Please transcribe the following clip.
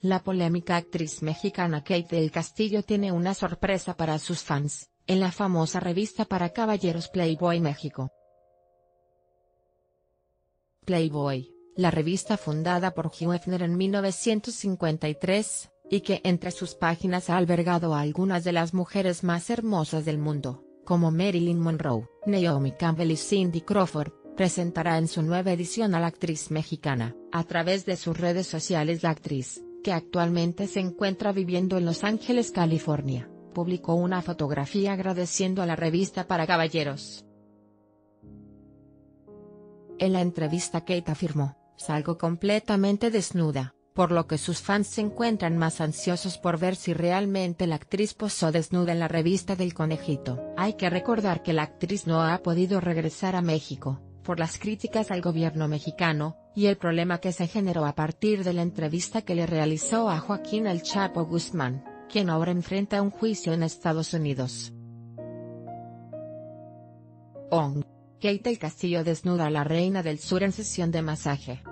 La polémica actriz mexicana Kate del Castillo tiene una sorpresa para sus fans, en la famosa revista para caballeros Playboy México. Playboy, la revista fundada por Hugh Hefner en 1953, y que entre sus páginas ha albergado a algunas de las mujeres más hermosas del mundo, como Marilyn Monroe, Naomi Campbell y Cindy Crawford, presentará en su nueva edición a la actriz mexicana. A través de sus redes sociales la actriz, que actualmente se encuentra viviendo en Los Ángeles, California, publicó una fotografía agradeciendo a la revista para caballeros. En la entrevista Kate afirmó, salgo completamente desnuda, por lo que sus fans se encuentran más ansiosos por ver si realmente la actriz posó desnuda en la revista del conejito. Hay que recordar que la actriz no ha podido regresar a México, por las críticas al gobierno mexicano, y el problema que se generó a partir de la entrevista que le realizó a Joaquín El Chapo Guzmán, quien ahora enfrenta un juicio en Estados Unidos. Ong. Kate el Castillo desnuda a la reina del sur en sesión de masaje.